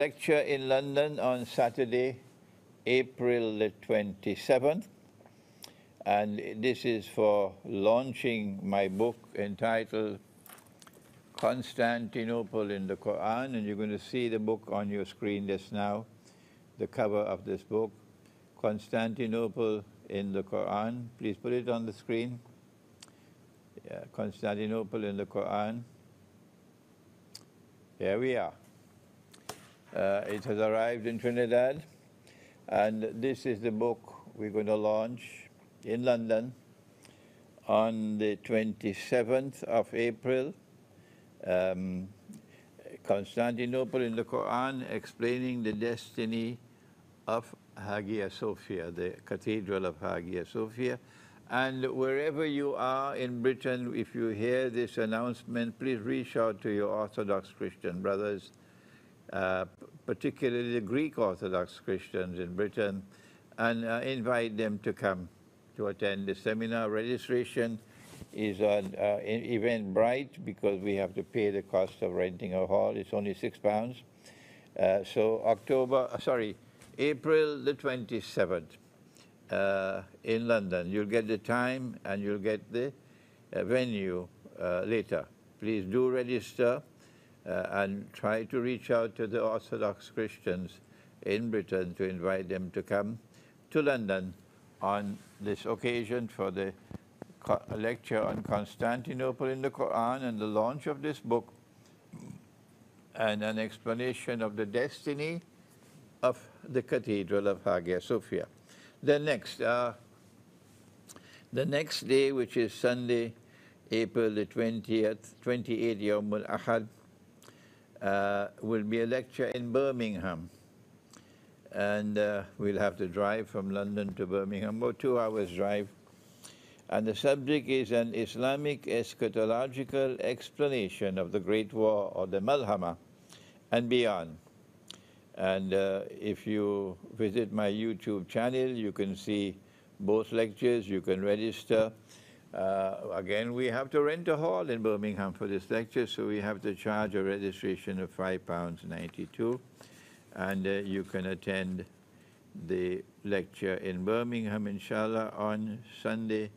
lecture in London on Saturday, April the 27th. And this is for launching my book entitled Constantinople in the Quran. And you're going to see the book on your screen just now, the cover of this book, Constantinople in the Quran. Please put it on the screen. Yeah, Constantinople in the Quran. Here we are. Uh, it has arrived in Trinidad, and this is the book we're going to launch in London on the 27th of April. Um, Constantinople in the Quran explaining the destiny of Hagia Sophia, the Cathedral of Hagia Sophia. And wherever you are in Britain, if you hear this announcement, please reach out to your Orthodox Christian brothers uh, particularly the Greek Orthodox Christians in Britain, and uh, invite them to come to attend the seminar. Registration is on uh, Eventbrite because we have to pay the cost of renting a hall. It's only six pounds. Uh, so October, uh, sorry, April the 27th uh, in London. You'll get the time and you'll get the venue later. Please do register uh, and try to reach out to the Orthodox Christians in Britain to invite them to come to London on this occasion for the lecture on Constantinople in the Quran and the launch of this book and an explanation of the destiny of the Cathedral of Hagia Sophia. The next, uh, the next day, which is Sunday, April the 20th, 28th, Yawm al-Ahad, uh, will be a lecture in Birmingham. And uh, we'll have to drive from London to Birmingham, about two hours drive. And the subject is an Islamic eschatological explanation of the Great War or the Malhama and beyond. And uh, if you visit my YouTube channel, you can see both lectures, you can register. Uh, again, we have to rent a hall in Birmingham for this lecture, so we have to charge a registration of £5.92. And uh, you can attend the lecture in Birmingham, inshallah, on Sunday,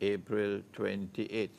April 28th.